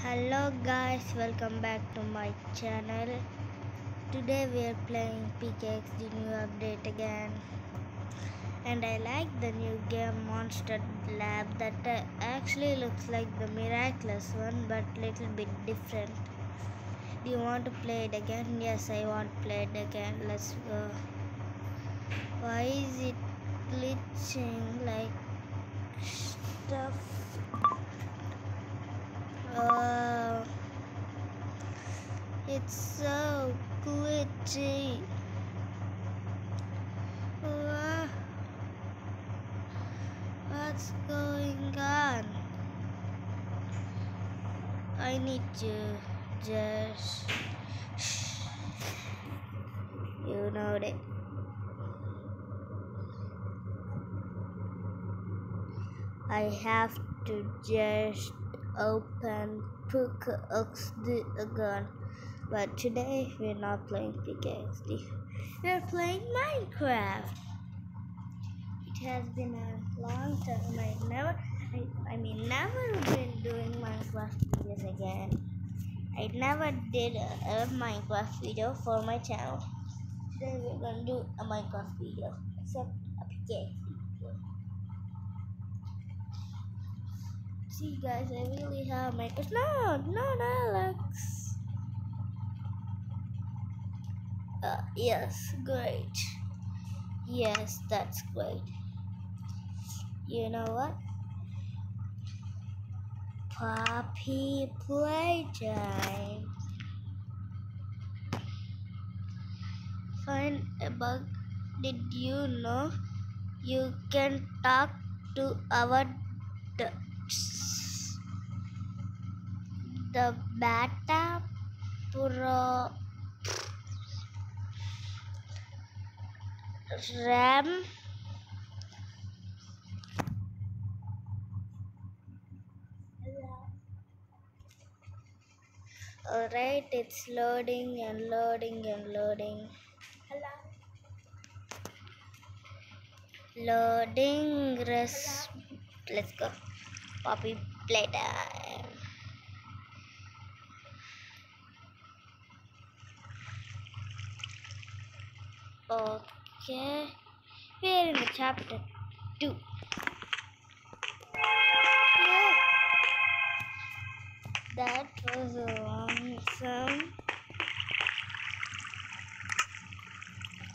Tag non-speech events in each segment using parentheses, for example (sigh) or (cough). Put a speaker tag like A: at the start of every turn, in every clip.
A: hello guys welcome back to my channel. Today we are playing PKXD the new update again. And i like the new game monster lab that uh, actually looks like the miraculous one but little bit different. Do you want to play it again? Yes i want to play it again. Let's go. Why is it glitching like stuff Oh, it's so glitchy. Ah, what's going on? I need to just. You know it. I have to just open PKXD again. But today we're not playing PKXD. We're playing Minecraft. It has been a long time. I never, I, I mean, never been doing Minecraft videos again. I never did a, a Minecraft video for my channel. Today we're gonna do a Minecraft video, except a PKXD. See, guys, I really have my. No, not Alex. Uh, yes, great. Yes, that's great. You know what? Poppy playtime. Find a bug. Did you know you can talk to our ducks? The Bata Pro Ram Alright, it's loading and loading and loading. Loading res let's go. Poppy playtime. Okay. We're in the chapter two. Yeah. That was awesome.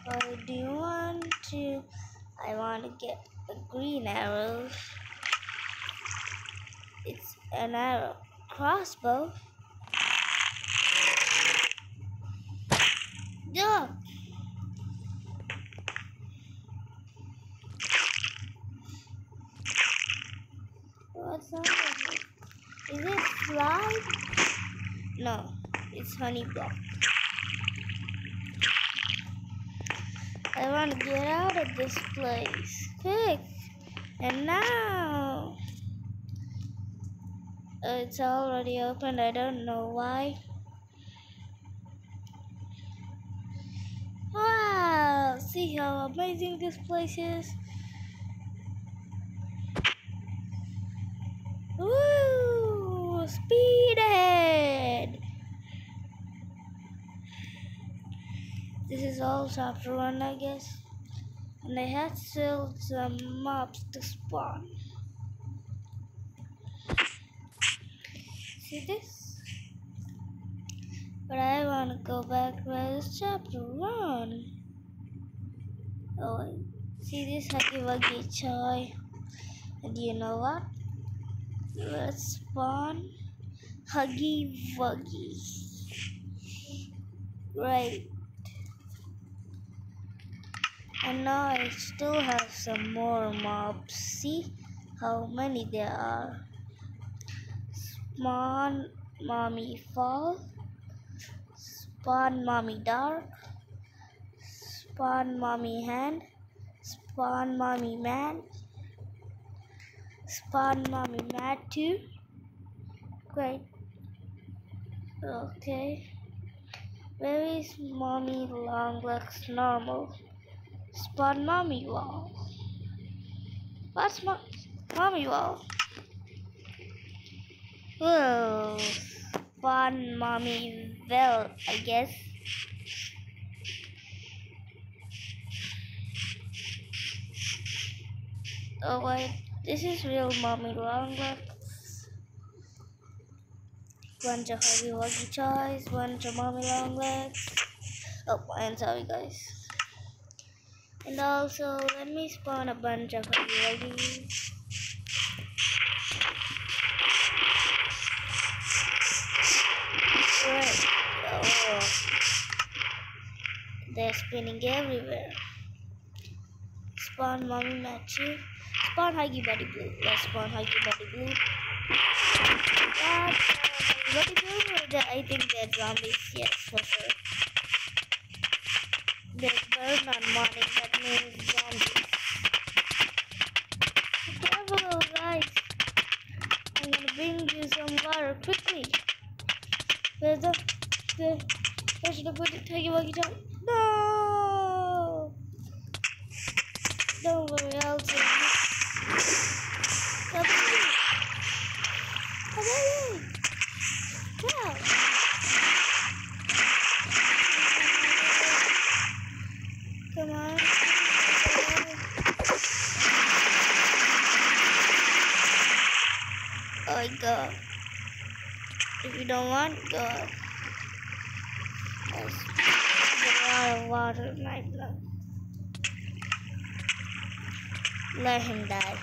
A: Or do you want to? I want to get a green arrow. It's an arrow crossbow. Yeah. What's on it? Is it fly? No, it's honey block. I want to get out of this place. Quick! And now! Uh, it's already opened. I don't know why. Wow! See how amazing this place is? This is all chapter one, I guess. And I had still some mobs to spawn. See this? But I want to go back where this chapter one. Oh, see this Huggy Wuggy toy? And you know what? Let's spawn Huggy Wuggy. Right. And now I still have some more mobs. See how many there are. Spawn Mommy Fall. Spawn Mommy Dark. Spawn Mommy Hand. Spawn Mommy Man. Spawn Mommy Mad too. Great. Okay. Where is Mommy Long Legs Normal? Spawn Mommy Wall. What's mo- Mommy Wall? Whoa. spawn mommy well, I guess. Oh wait, this is real mommy long legs. Bunch of huggy wuggy toys, bunch of mommy long legs. Oh, I'm sorry guys. And also, let me spawn a bunch of huggy. Right. Oh. They're spinning everywhere. Spawn mommy matchy. Spawn Huggy Buddy Blue. Let's spawn Huggy Buddy Blue. That's uh, Buddy Blue. I think they're zombies. Yes, for sure. They burn on morning. That Careful, guys. I'm gonna bring you some water quickly. Where's the, the, where should I put it? Huggy Wuggy down. No! Don't worry, I'll take it. Stop it. Okay. Wow. Come on. Go. If you don't want, go. There's a lot of water my. Let him die.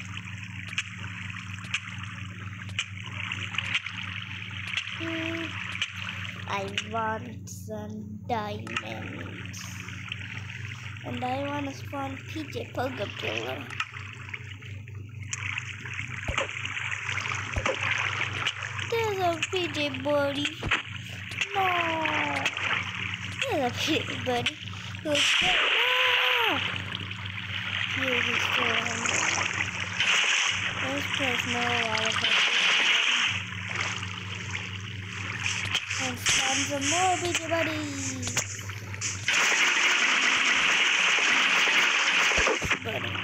A: I want some diamonds. And I want to spawn PJ Pogo Killer. PJ buddy. No. There's a PJ buddy. Who's there? No. He's still Let's press no us. And spawn some more PJ buddies. Burning.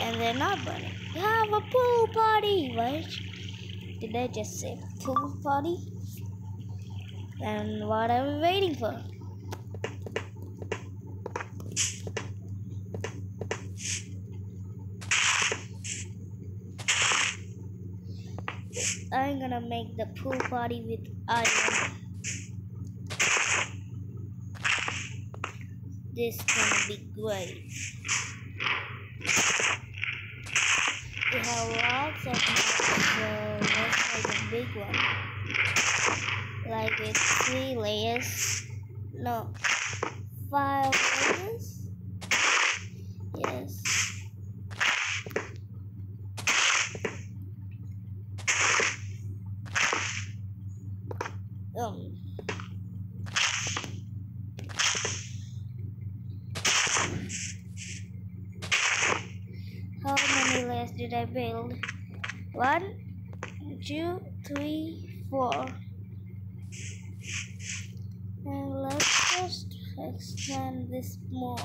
A: And they're not burning. We have a pool party, right? Did I just say pool party? And what are we waiting for? I'm gonna make the pool party with iron. This gonna be great. We have lots of maps, so a big one. Like with three layers. No, five layers. Yes. Um. How many layers did I build? One, two, three, four. And let's just expand this more.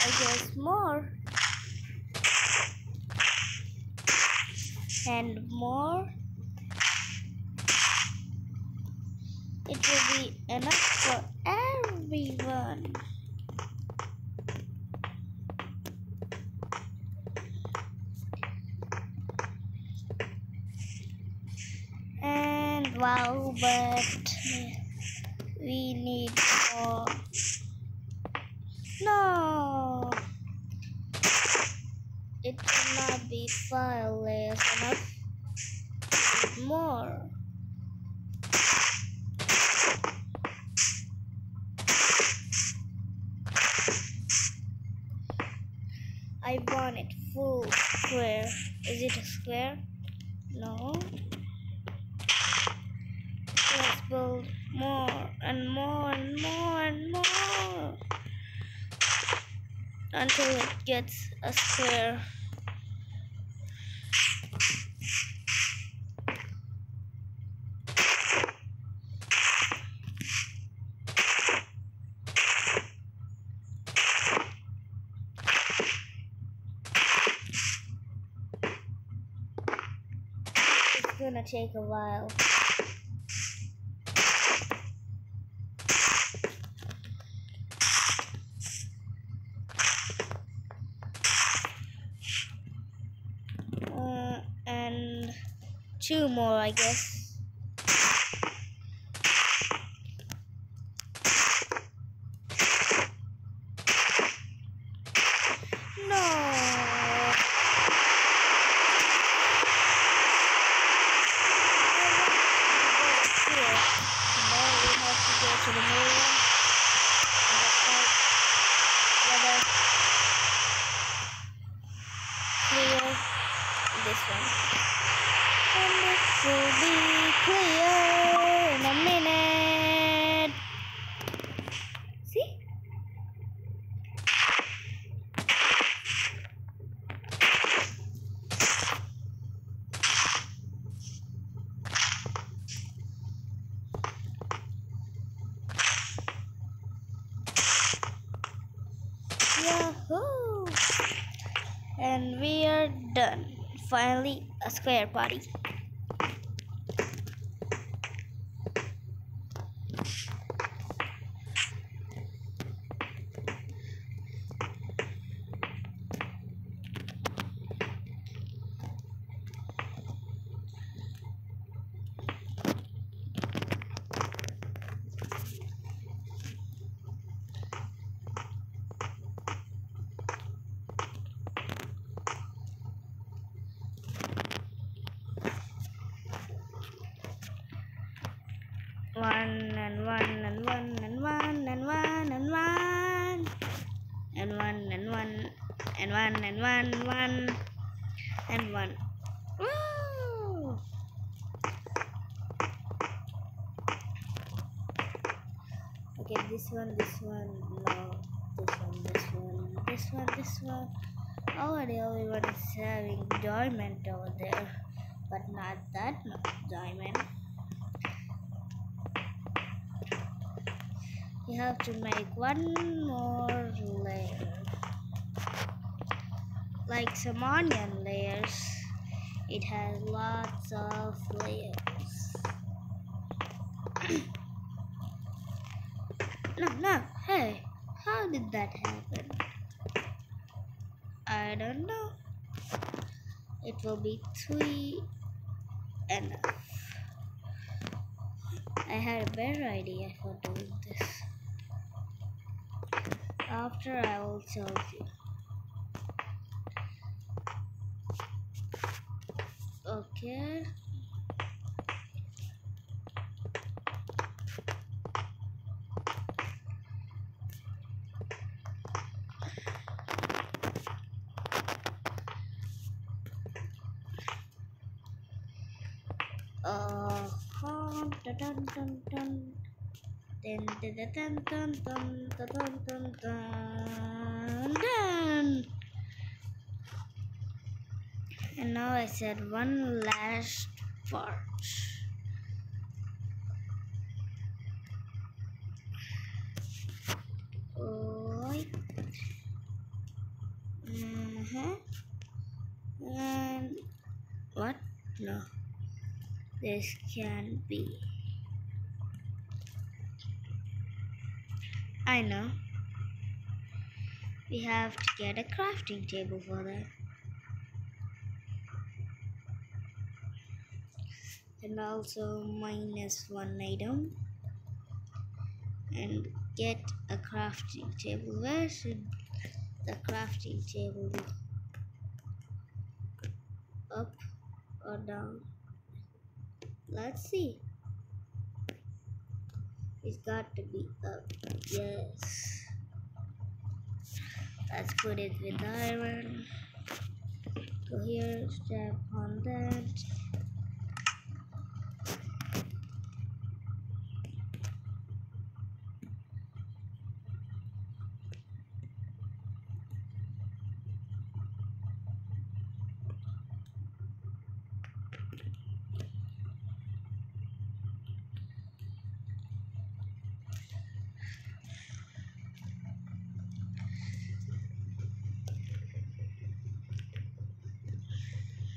A: I guess more. And more. It will be enough for everyone. And wow, but we need more. No, it cannot be five layers enough. More. I want it full square. Is it a square? No build more and more and more and more until it gets a square. It's gonna take a while. More, I guess. No. Here. Now we have to go to the middle one. And let's fight whether clear this one. And it will be clear in a minute. See? Yahoo! And we are done. Finally, a square party. One and one and one and one and one and one and one and one and one and one one and one. Woo! Okay, this one, this one, no, this one, this one, this one, this one. Already everyone is having diamond over there, but not that much diamond. You have to make one more layer. Like some onion layers, it has lots of layers. (clears throat) no, no, hey, how did that happen? I don't know. It will be three enough. I had a better idea for doing this. After I will tell you. Okay. Uh, dun dun dun dun. Dun dun dun dun dun dun dun dun dun. And now I said one last part. Right. Uh-huh. And what? No. This can't be. I know. We have to get a crafting table for that. And also minus one item. And get a crafting table. Where should the crafting table be? Up or down? Let's see. It's got to be up. Yes. Let's put it with iron. Go here, step on that.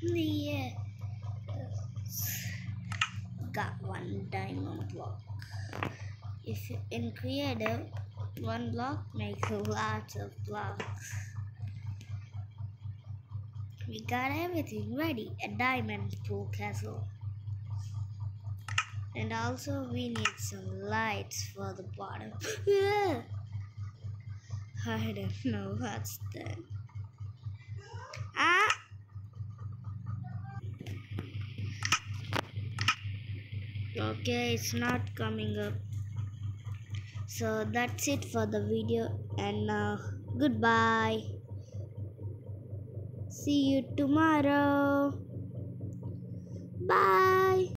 A: Yeah. got one diamond block. If in creative, one block makes a lot of blocks. We got everything ready, a diamond pool castle. And also we need some lights for the bottom. (laughs) I don't know what's that. Okay, it's not coming up. So that's it for the video and now goodbye. See you tomorrow. Bye.